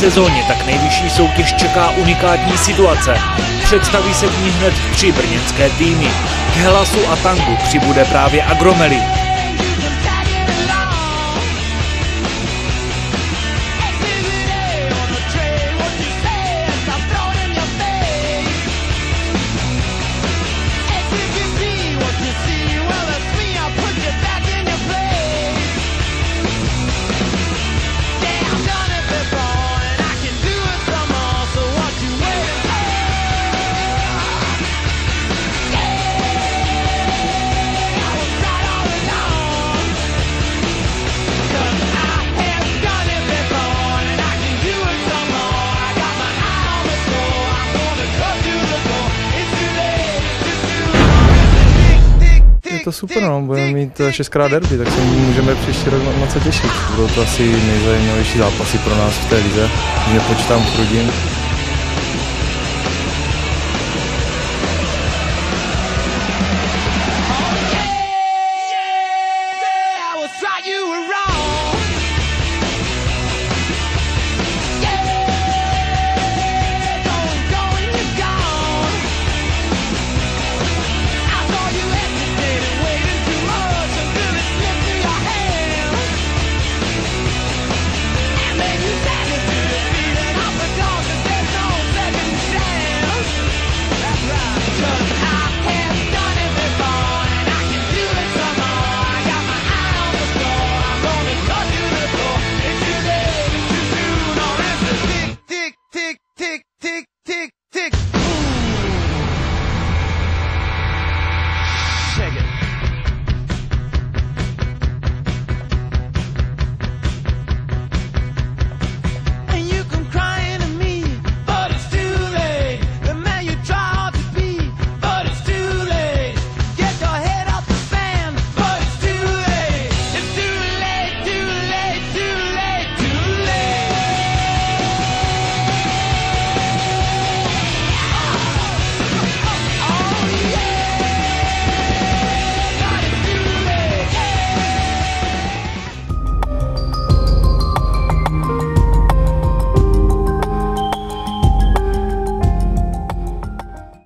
sezóně tak nejvyšší soutěž čeká unikátní situace. Představí se v ní hned tři brněnské týmy. K Helasu a Tangu přibude právě Agromeli. To super, no. budeme mít eh, šestkrát derby, tak se můžeme příští rok moc se těšit. Budou to asi nejzajímavější zápasy pro nás v té lize, nepočítám Chrudin.